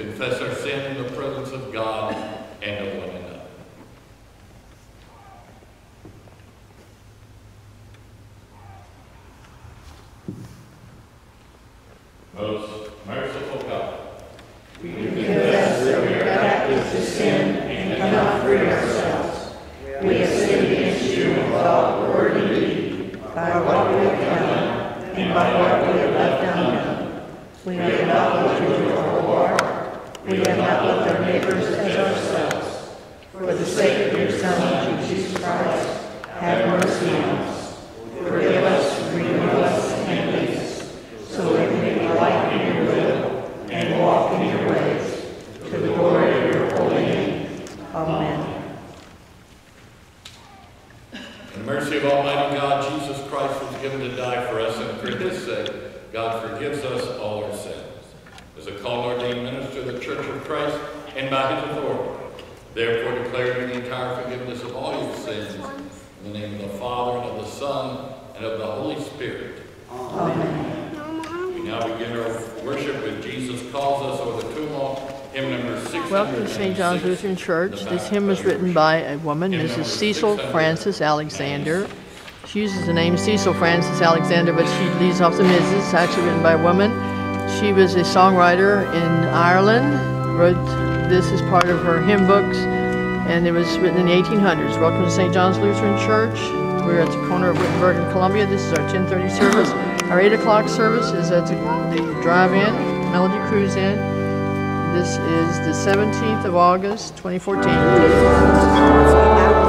confess our sin in the presence of God and of one another. Church. This hymn was written by a woman, Mrs. Cecil Frances Alexander. She uses the name Cecil Frances Alexander, but she leaves off the Mrs. It's actually written by a woman. She was a songwriter in Ireland, wrote this as part of her hymn books, and it was written in the 1800s. Welcome to St. John's Lutheran Church. We're at the corner of Wittenberg and Columbia. This is our 1030 service. Our 8 o'clock service is at the drive-in, Melody Cruise Inn. This is the 17th of August, 2014.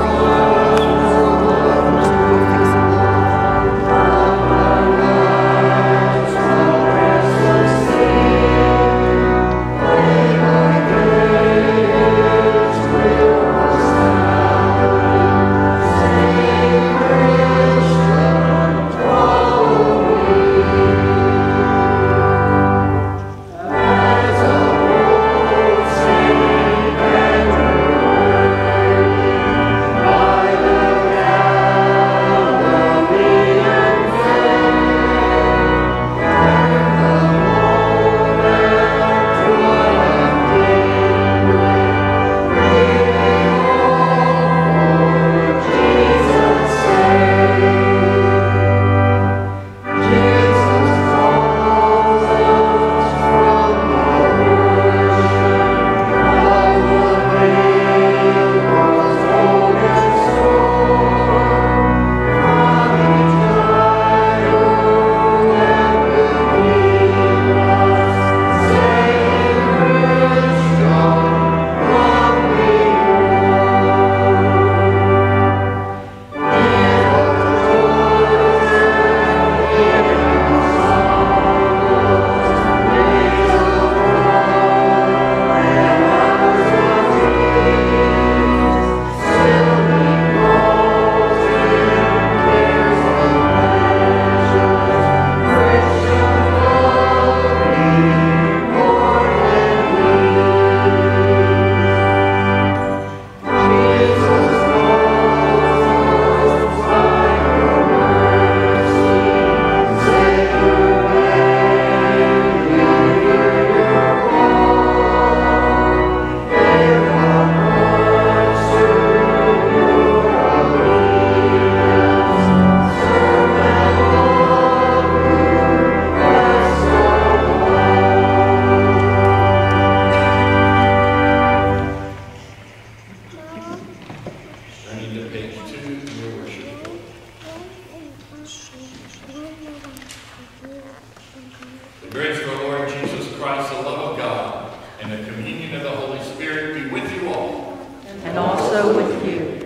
Christ, the love of God, and the communion of the Holy Spirit be with you all. And also with you.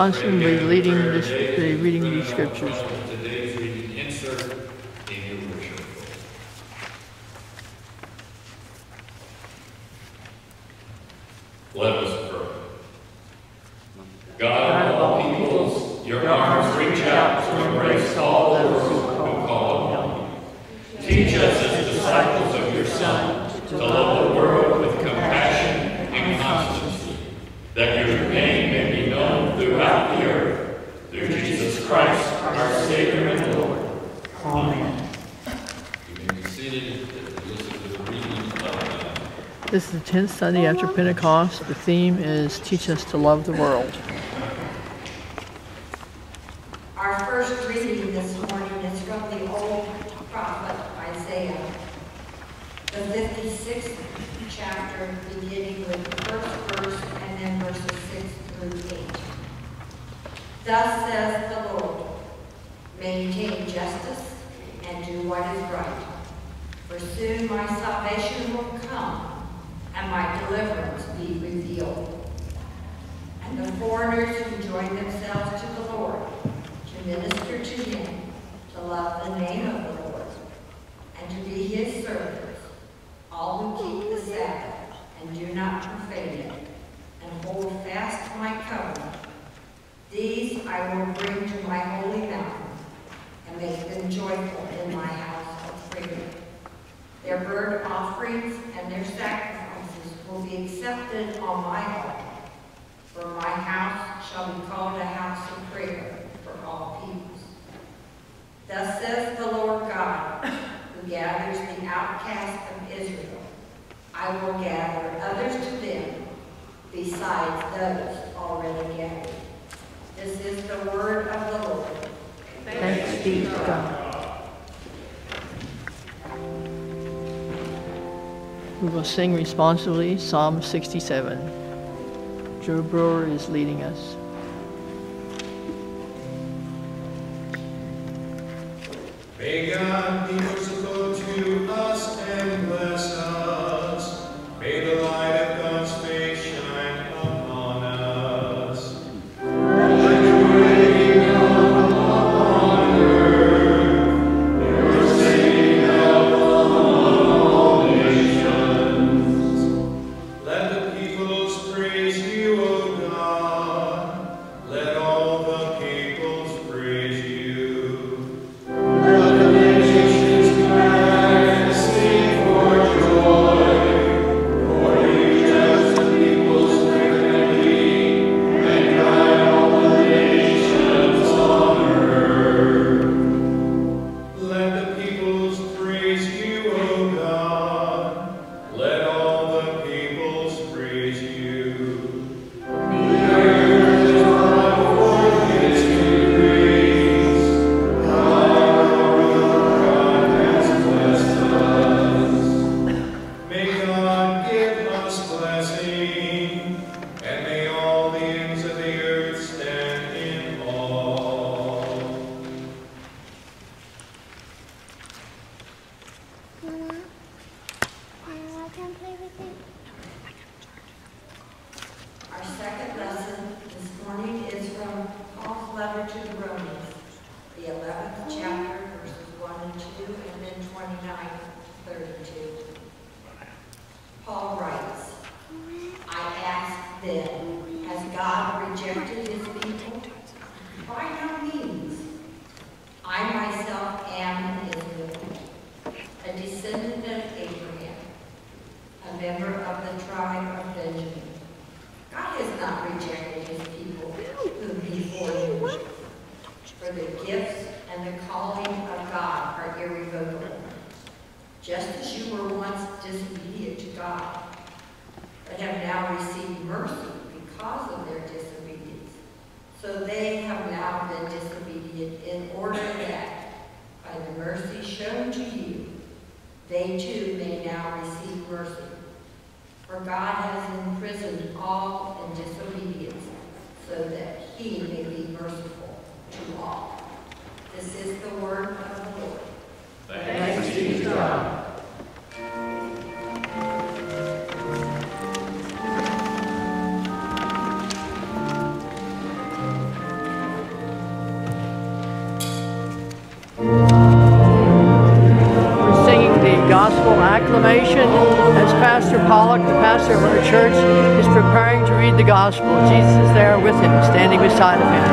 Johnson Sunday after Pentecost. The theme is Teach Us to Love the World. sing responsively Psalm 67. Joe Brewer is leading us. Pastor Pollock, the pastor of our church, is preparing to read the gospel. Jesus is there with him, standing beside of him.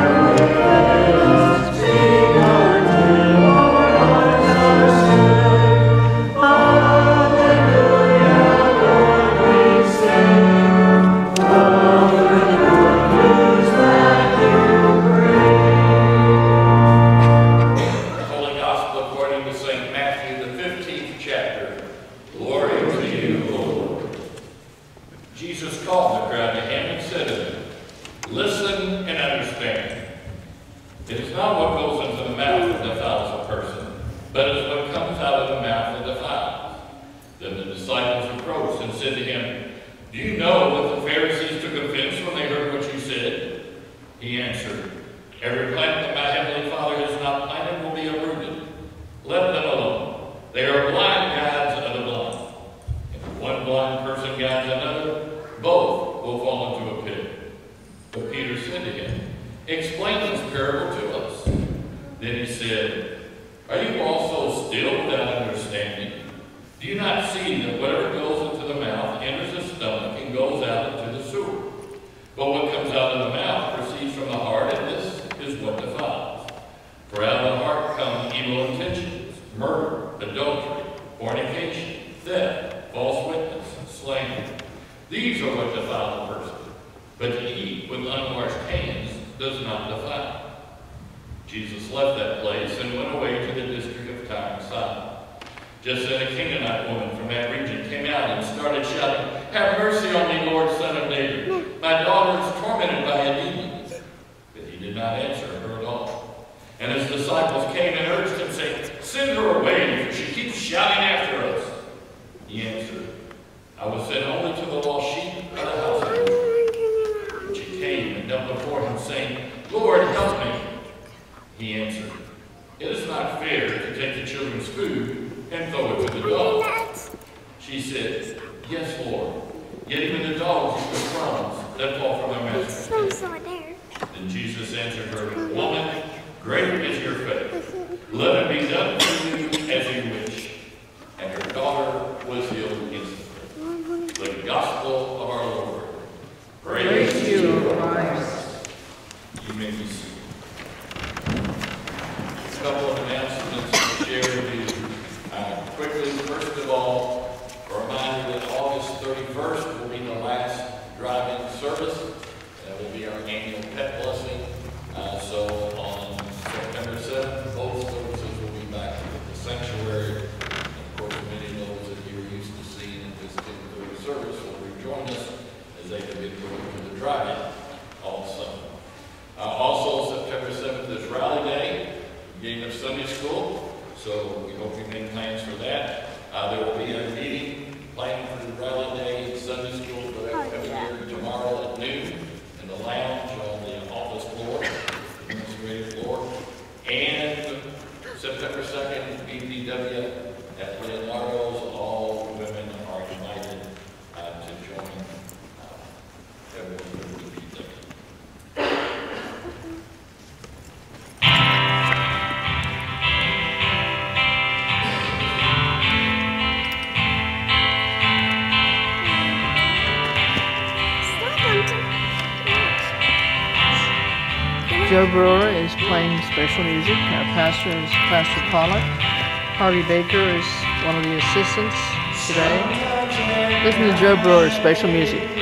gospel music. Our pastor is Pastor Pollock. Harvey Baker is one of the assistants today. Listen to Joe Brewer's special music.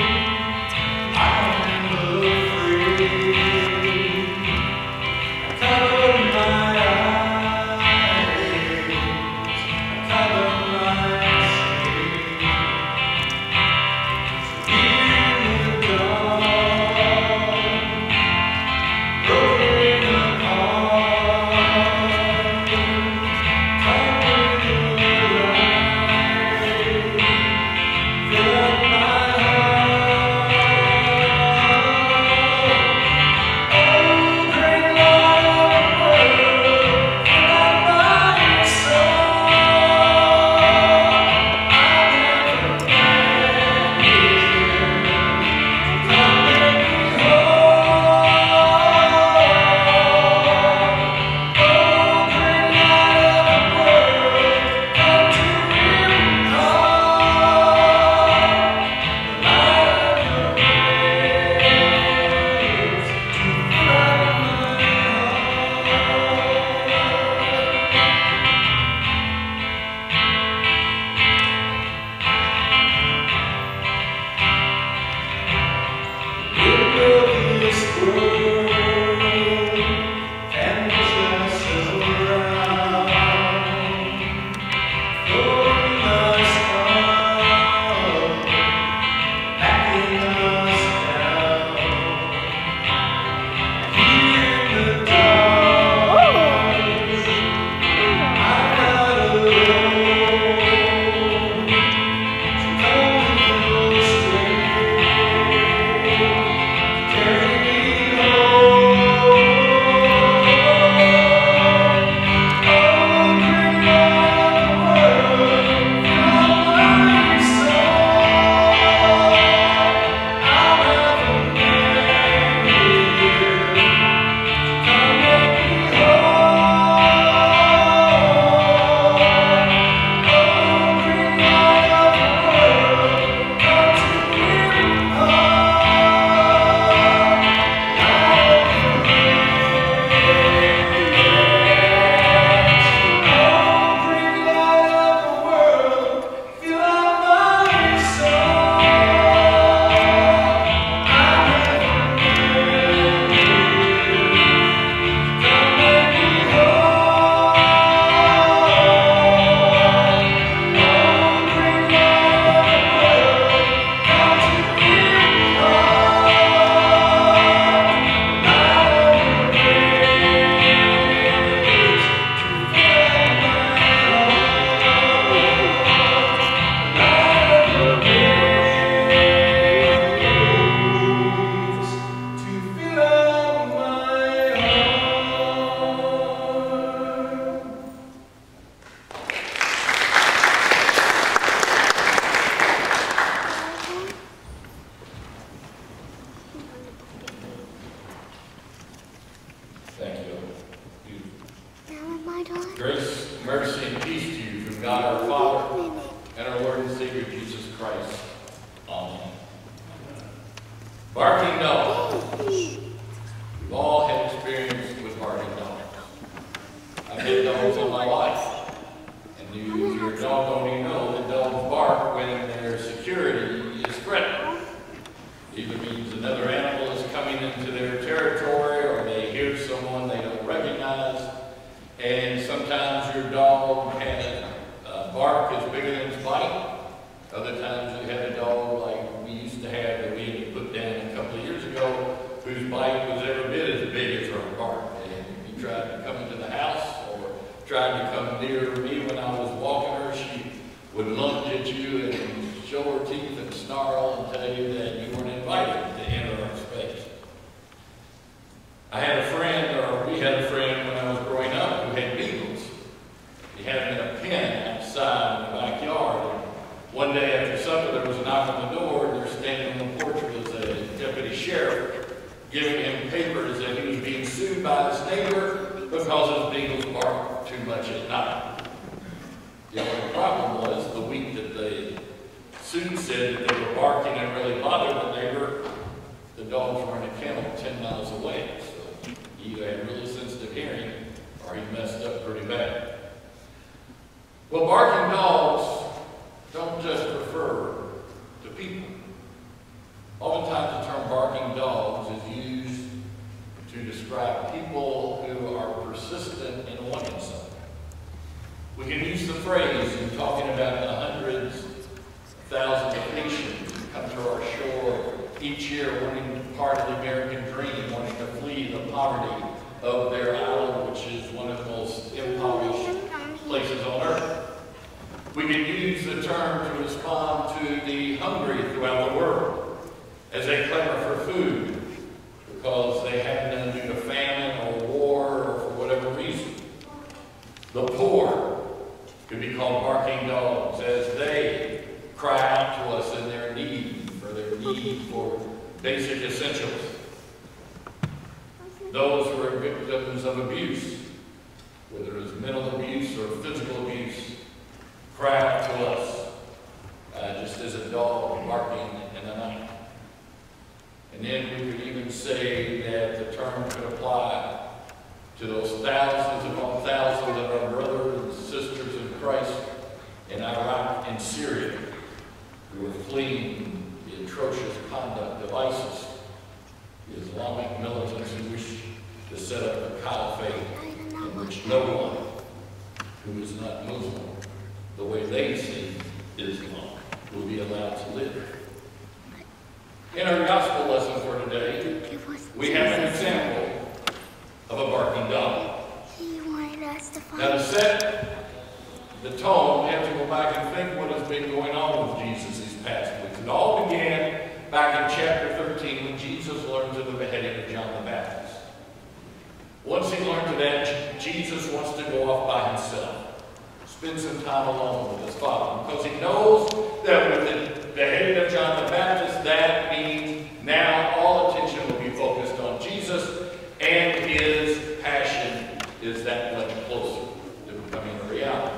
Jesus wants to go off by himself, spend some time alone with his Father, because he knows that with the, the of John the Baptist, that means now all attention will be focused on Jesus, and his passion is that much closer to becoming a reality.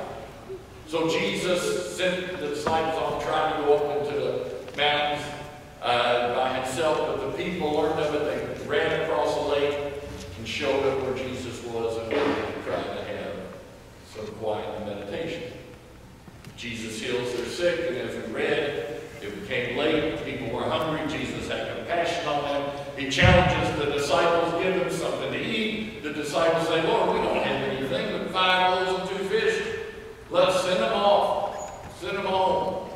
So Jesus sent the disciples off Quiet and meditation. Jesus heals their sick, and as we read, it became late, people were hungry, Jesus had compassion on them. He challenges the disciples, give them something to eat. The disciples say, Lord, we don't have anything but five loaves and two fish. Let's send them off. Send them home.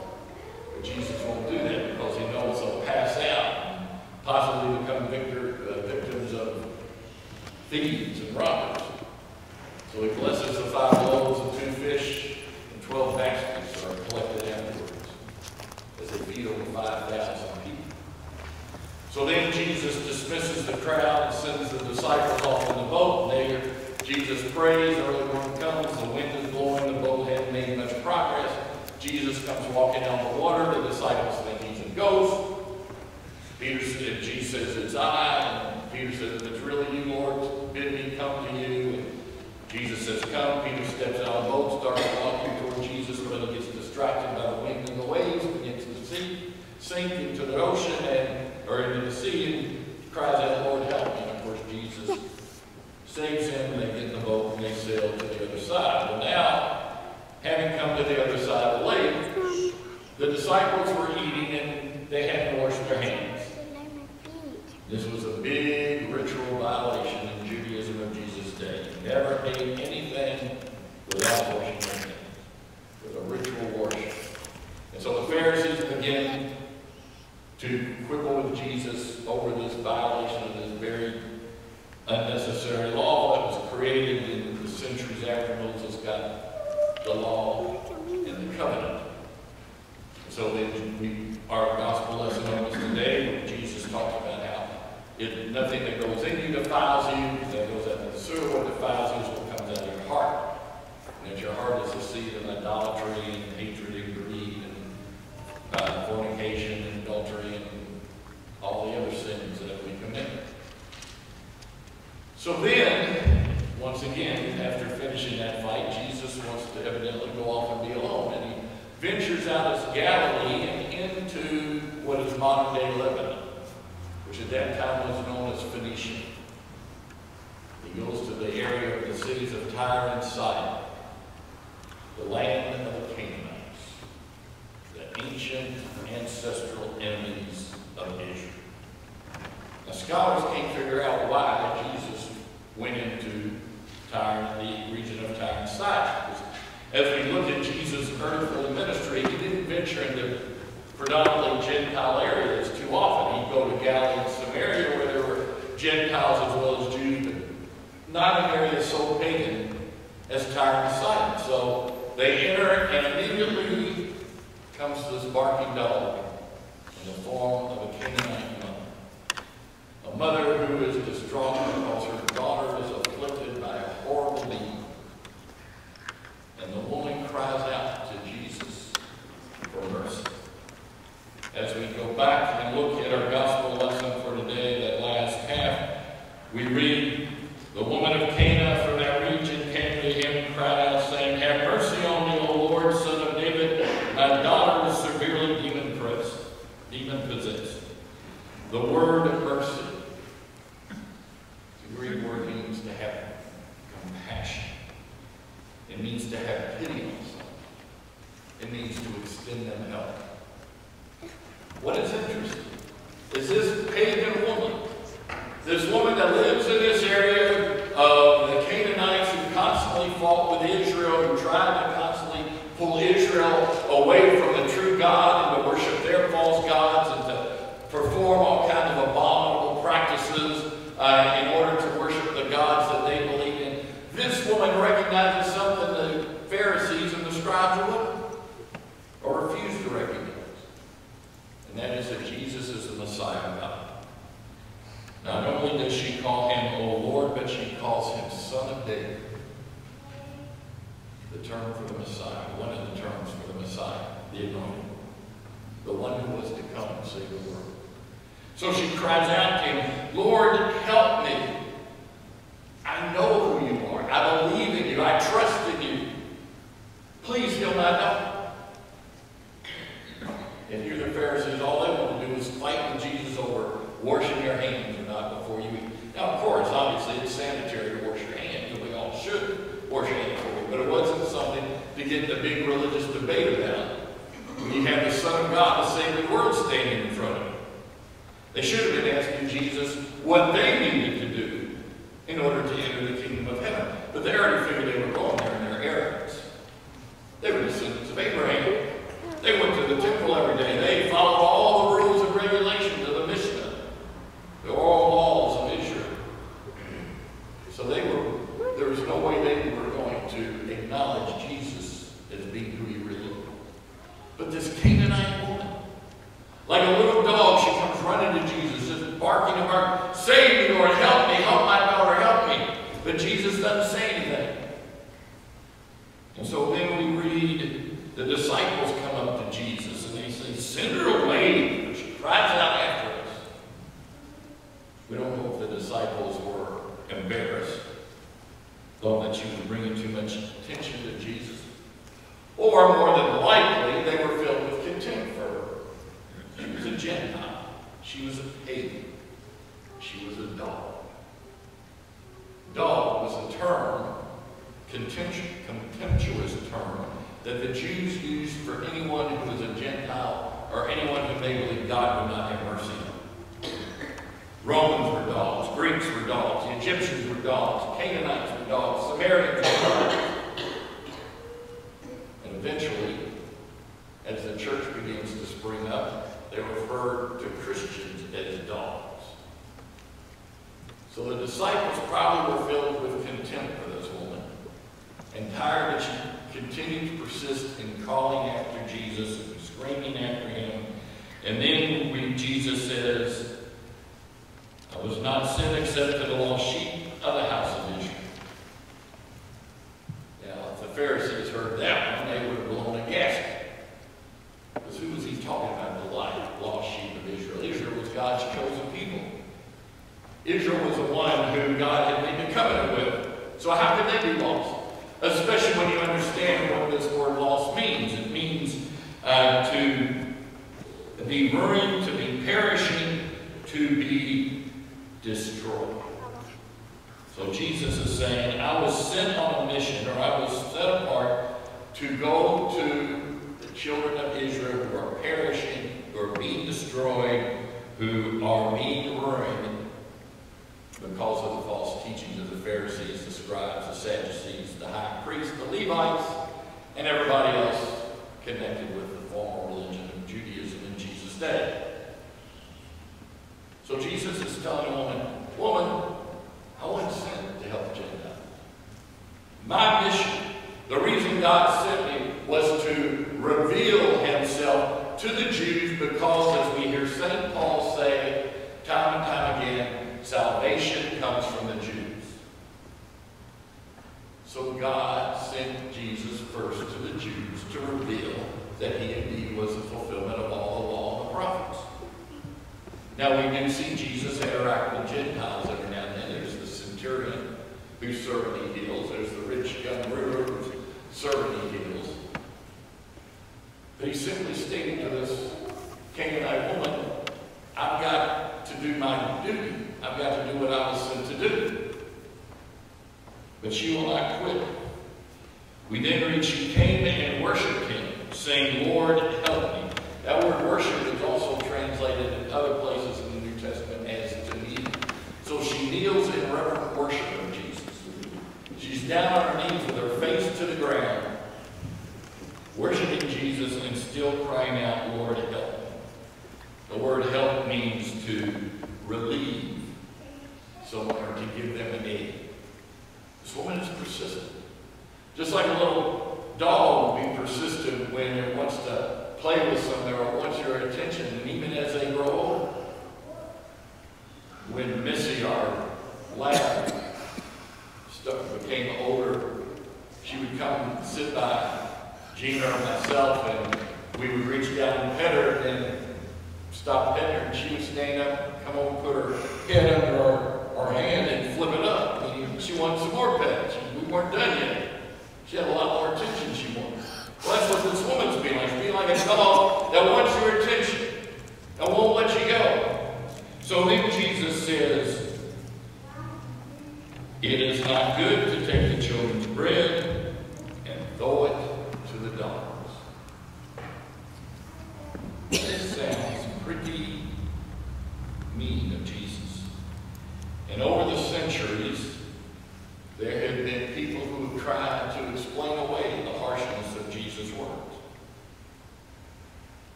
But Jesus won't do that because he knows they'll pass out, possibly become victor, uh, victims of thieves and robbers. So he blesses the five loaves and two fish and 12 baskets are collected afterwards as they feed over 5,000 people. So then Jesus dismisses the crowd and sends the disciples off in the boat. There, Jesus prays, early morning comes, the wind is blowing, the boat hadn't made much progress. Jesus comes walking on the water, the disciples think he's a ghost. Peter says, Jesus says, it's I, and Peter says, it's really you. distracted by the wind and the waves, begins to sink, sink into the ocean and or into the sea and cries out, Lord help me. And of course Jesus saves him and they get in the boat and they sail to the other side. Well now, having come to the other side of the lake, the disciples were to quibble with Jesus over this violation of this very unnecessary law that was created in the centuries after Moses got the law and the covenant. So then we, our gospel lesson on today, Jesus talks about how if nothing that goes in you defiles you, that goes out of the sewer, what defiles you is what comes out of your heart. And that your heart is the seed of idolatry So then, once again, after finishing that fight, Jesus wants to evidently go off and be alone, and he ventures out of Galilee and into what is modern-day Lebanon, which at that time was known as Phoenicia. He goes to the area of the cities of Tyre and Sidon, the land of the Canaanites, the ancient ancestral enemies of Israel. Now, scholars can't figure out why Jesus went into Tyre, the region of Tyre and Sidon. As we look at Jesus' earthly ministry, he didn't venture into predominantly Gentile areas too often. He'd go to Galilee and Samaria where there were Gentiles as well as Jews, but not an area so pagan as Tyre and Sidon. So they enter and immediately comes this barking dog in the form of a Canaanite mother. A mother who is distraught because her daughter is afflicted by a horrible demon. And the woman cries out to Jesus for mercy. As we go back and look at our gospel lesson for today, that last half, we read the woman of Canaan. God sent me was to reveal himself to the Jews because, as we hear St. Paul say time and time again, salvation comes from the Jews. So God sent Jesus first to the Jews to reveal that he indeed was the fulfillment of all the law and the prophets. Now we do see Jesus interact with Gentiles every now and then. There's the centurion who he heals. There's the rich young ruler servant he is. But he's simply stating to this Canaanite woman, I've got to do my duty. I've got to do what I was sent to do. But she will not quit. We then read, she came and worshiped him, saying, Lord,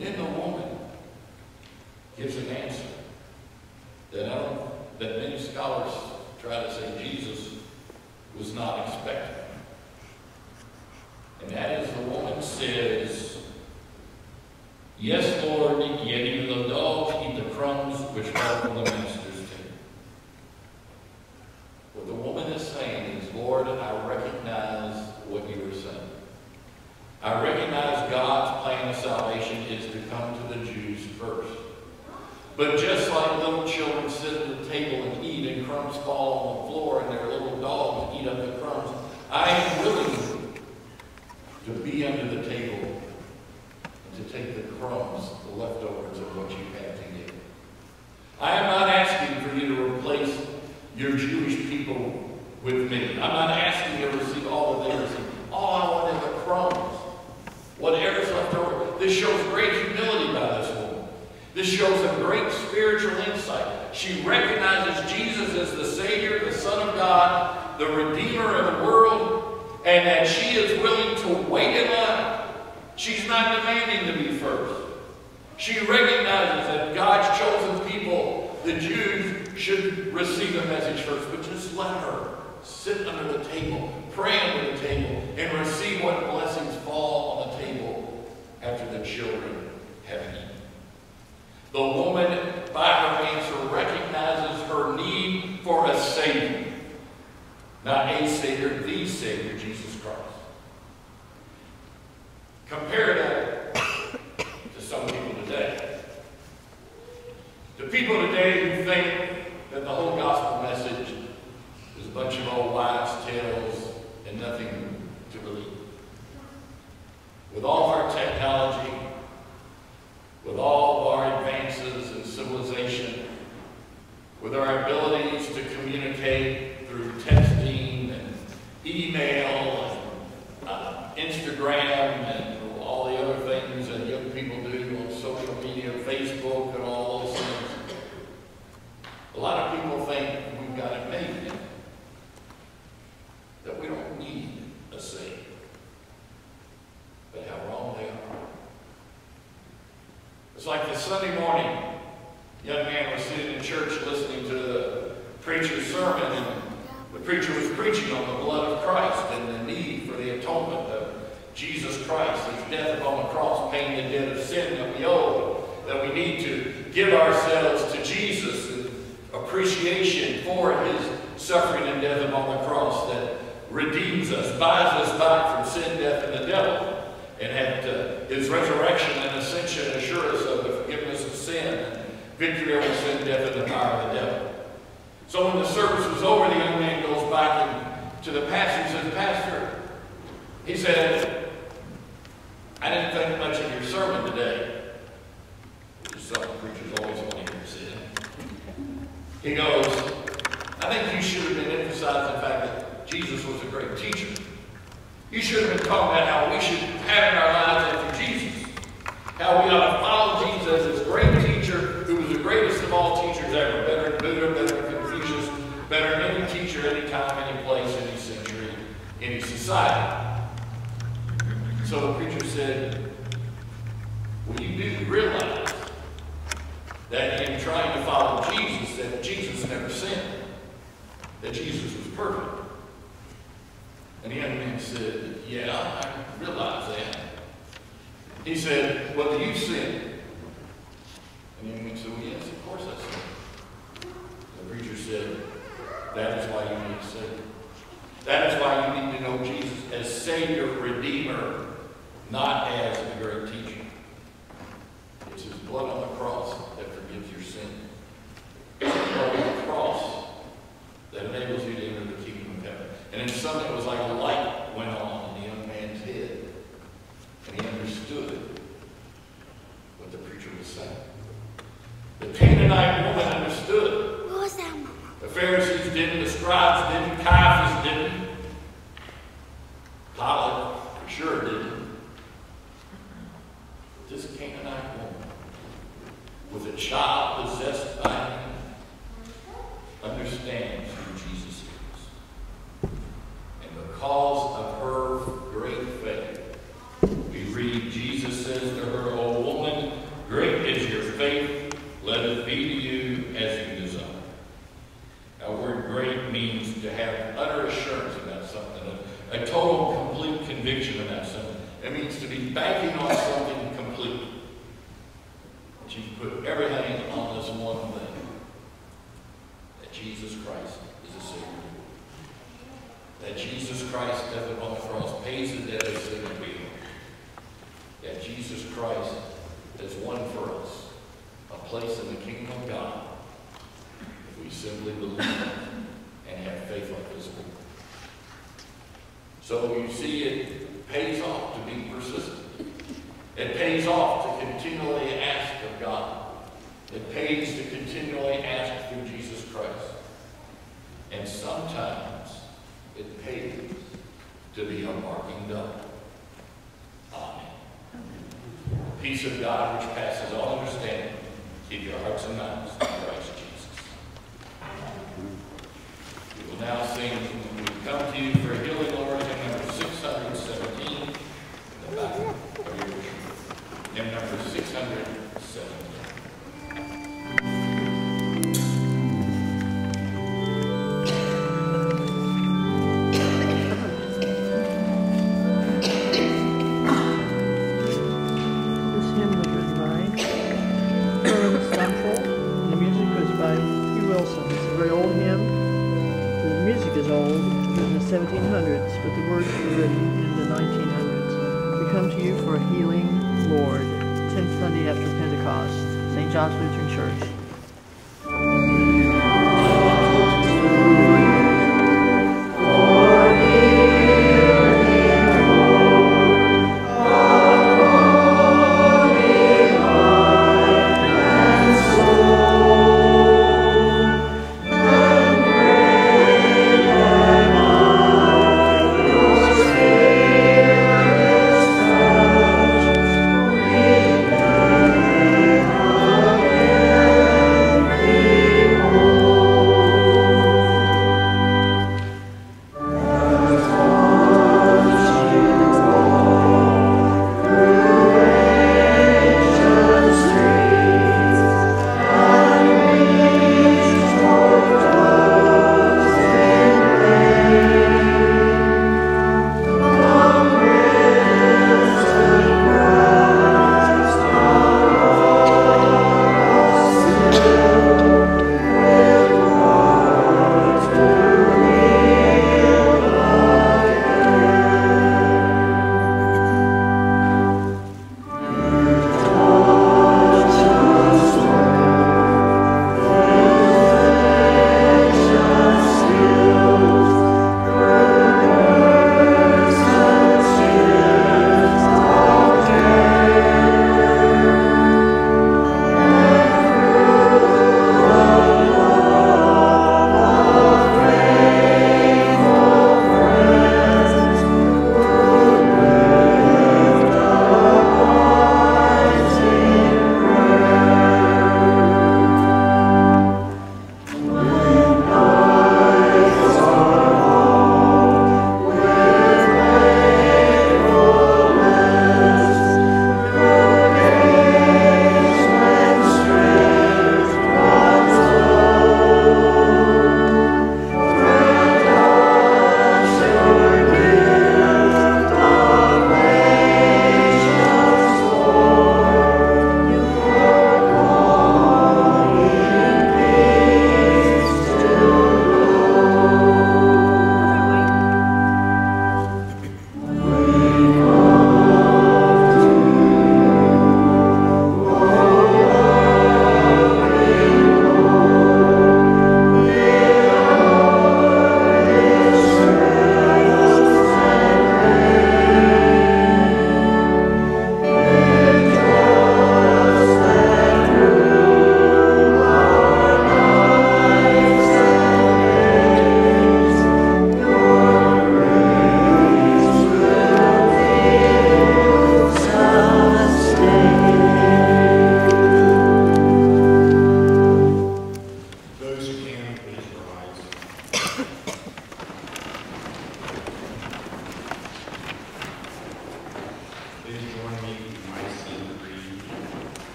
And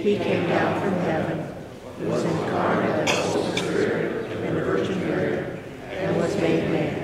he came down from heaven, was incarnate of the Holy Spirit and the Virgin Mary, and was made man.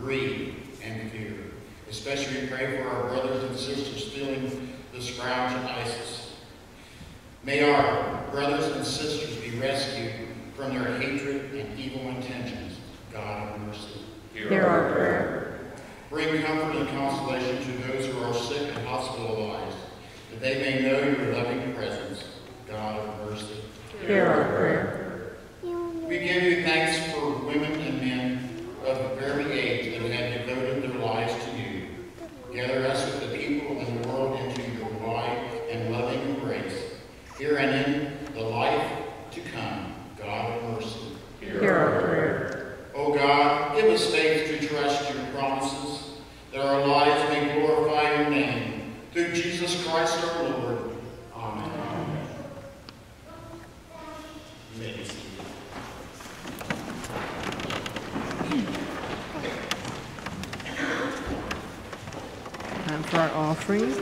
Greed, and fear. Especially we pray for our brothers and sisters feeling the scourge of ISIS. May our brothers and sisters be rescued from their hatred and evil intentions. God of mercy. Hear our prayer. Bring comfort and consolation to those who are sick and hospitalized, that they may know your loving presence. God of mercy. Hear our prayer. We give you thanks for women and men of every age that have devoted their lives to you. Gather us with the people and the world into your wide and loving embrace, here and in the life to come. God of mercy. Hear our prayer. O God, give us faith to trust your promises, that our lives may glorify your name. Through Jesus Christ our Lord. Amen. You may be seated. Offering.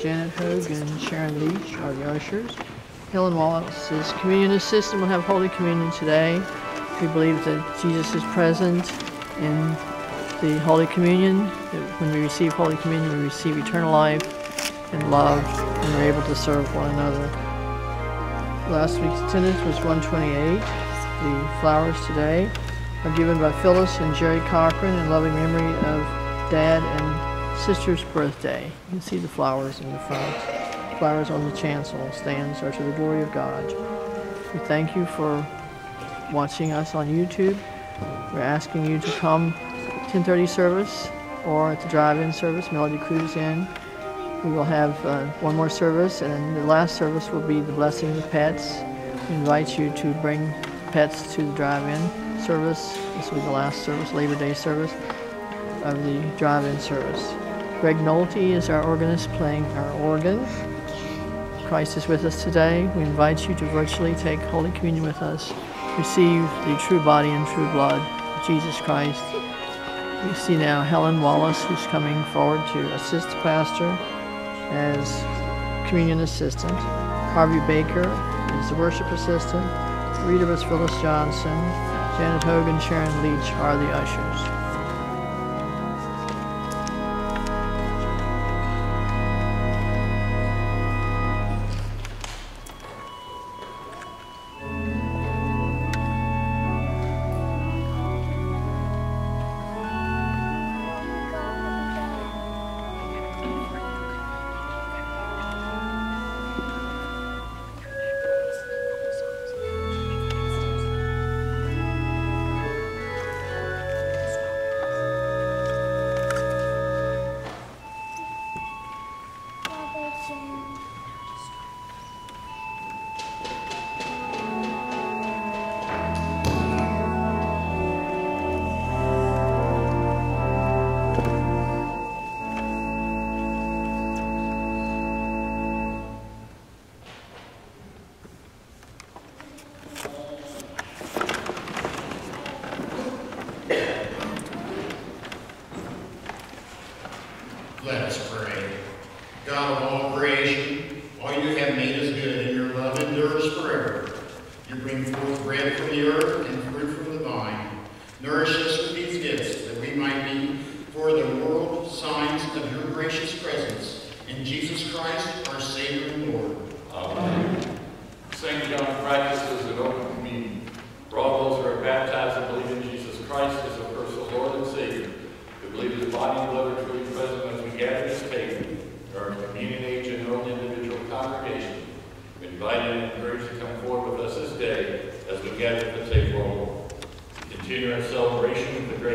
Janet Hogue and Sharon Leach are the ushers. Helen Wallace's communion assistant We'll have Holy Communion today. We believe that Jesus is present in the Holy Communion. When we receive Holy Communion, we receive eternal life and love, and we're able to serve one another. Last week's attendance was 128. The flowers today are given by Phyllis and Jerry Cochran in loving memory of Dad and Sister's birthday. You can see the flowers in the front. Flowers on the chancel stands are to the glory of God. We thank you for watching us on YouTube. We're asking you to come 10:30 service or at the drive-in service, Melody Cruise Inn. We will have uh, one more service, and the last service will be the blessing of pets. We invite you to bring pets to the drive-in service. This will be the last service, Labor Day service of the drive-in service. Greg Nolte is our organist playing our organ. Christ is with us today. We invite you to virtually take Holy Communion with us. Receive the true body and true blood of Jesus Christ. We see now Helen Wallace, who's coming forward to assist the pastor as communion assistant. Harvey Baker is the worship assistant. Rita was Phyllis Johnson. Janet Hogan, Sharon Leach are the ushers.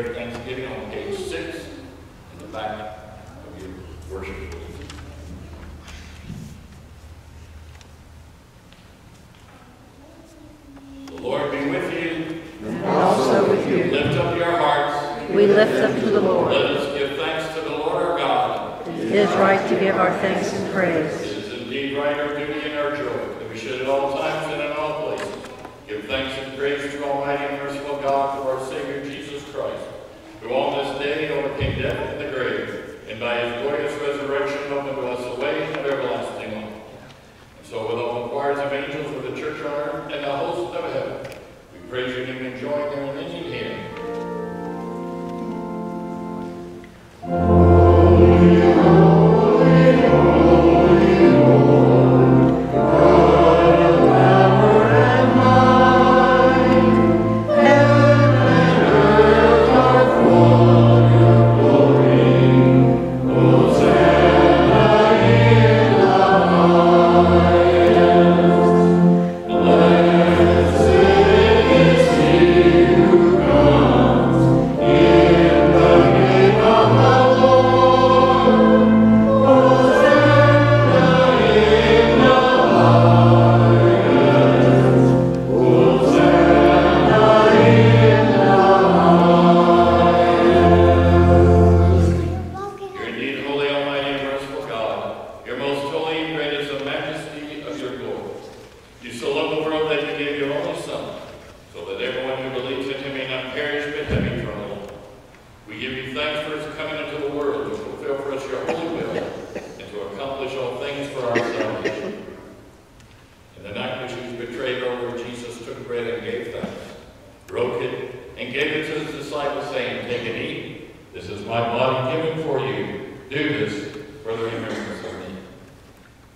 Thanksgiving on page six in the back of your worship.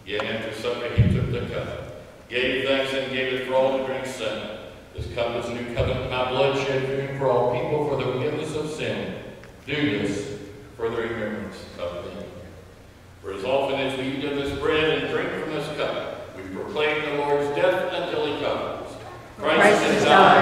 Yet after supper he took the cup, gave thanks, and gave it for all to drink, saying, This cup is new covenant, my blood shed for you for all people for the forgiveness of sin. Do this for the remembrance of me. For as often as we eat of this bread and drink from this cup, we proclaim the Lord's death until he comes. Christ, Christ is God.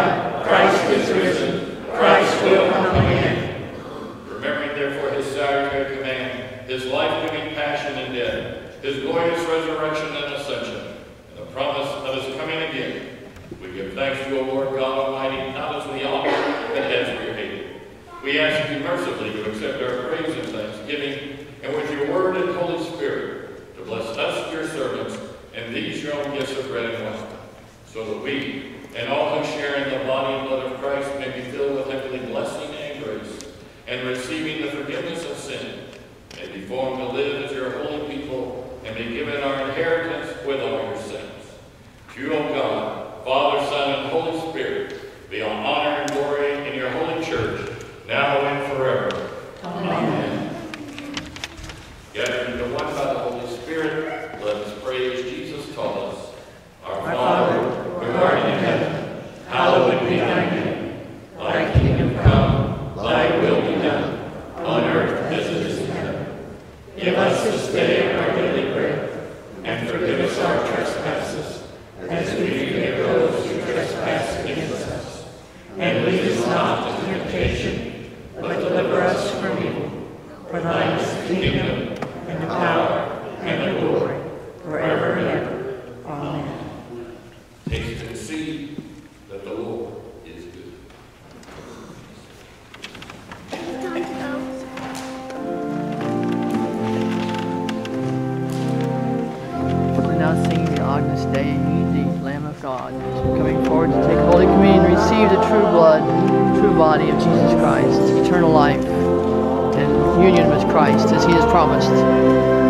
so that we body of Jesus Christ, eternal life, and union with Christ as He has promised.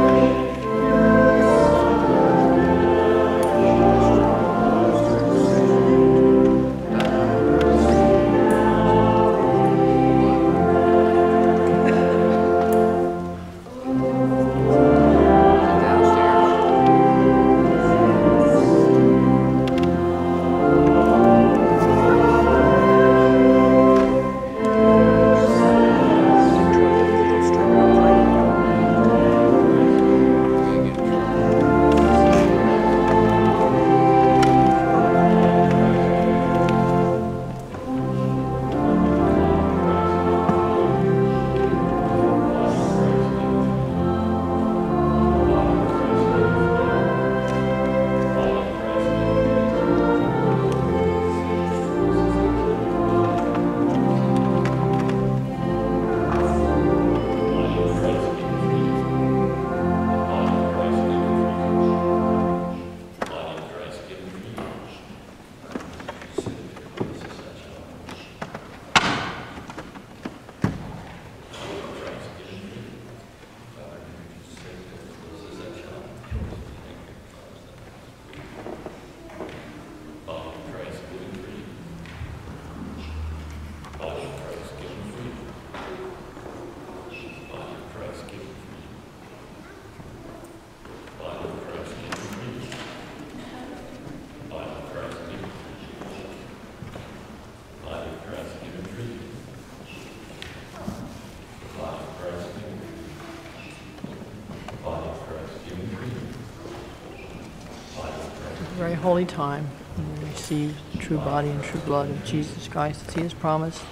Holy time when we receive the true body and true blood of Jesus Christ as He has promised.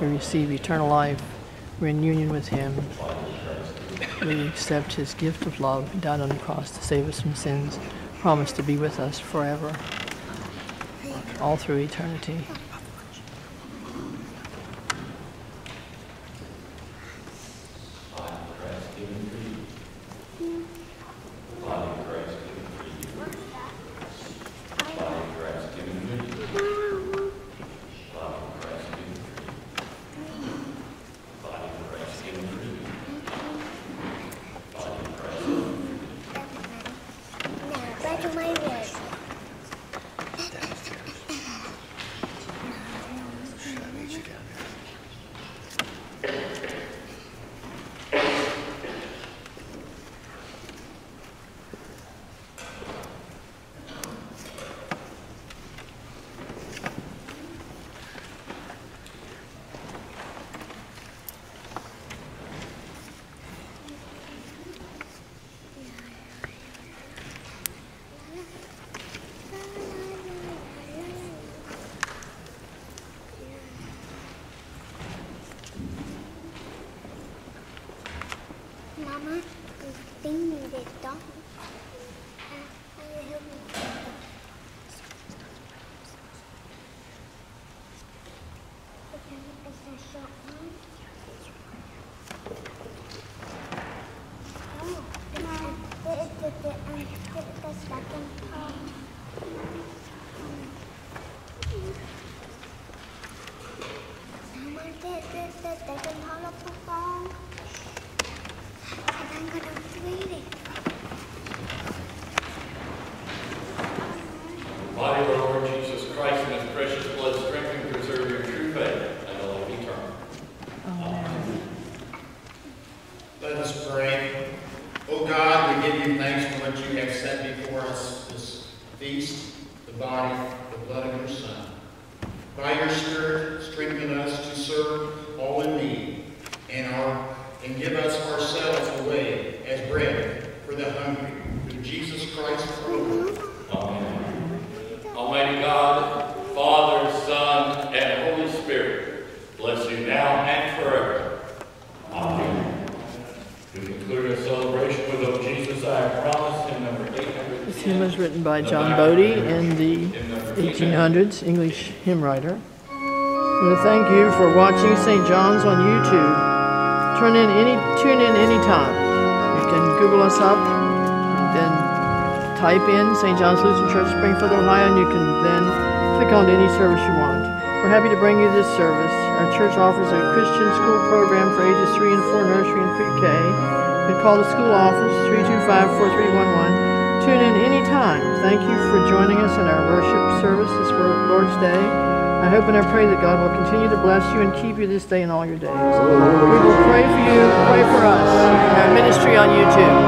We receive eternal life. We're in union with Him. We accept His gift of love. He died on the cross to save us from sins, promised to be with us forever, all through eternity. By your Spirit, strengthen us to serve all in need, and our and give us ourselves away as bread for the hungry. Through Jesus Christ our Lord. Amen. Almighty God, Father, Son, and Holy Spirit, bless you now and forever. Amen. We conclude our celebration with O Jesus, I have promised, hymn number 800. This hymn was written by John Bode in the 1800s, English hymn writer. I want to thank you for watching St. John's on YouTube. Turn in any, tune in anytime. You can Google us up, and then type in St. John's Lutheran Church, Springfield, Ohio, and you can then click on any service you want. We're happy to bring you this service. Our church offers a Christian school program for ages 3 and 4 nursery and pre-K. You can call the school office 325-4311 tune in anytime. Thank you for joining us in our worship service this Lord's Day. I hope and I pray that God will continue to bless you and keep you this day and all your days. We will pray for you, pray for us, our ministry on YouTube.